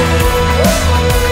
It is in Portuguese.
oh, oh, oh.